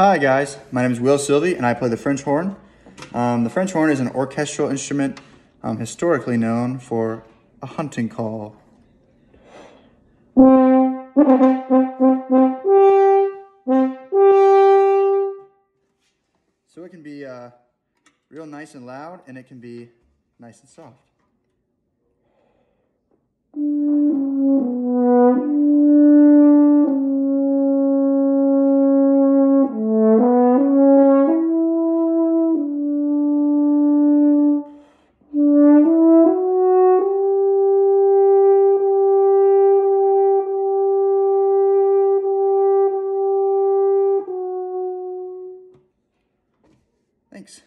Hi guys, my name is Will Silvey and I play the French horn. Um, the French horn is an orchestral instrument um, historically known for a hunting call. So it can be uh, real nice and loud and it can be nice and soft. Thanks.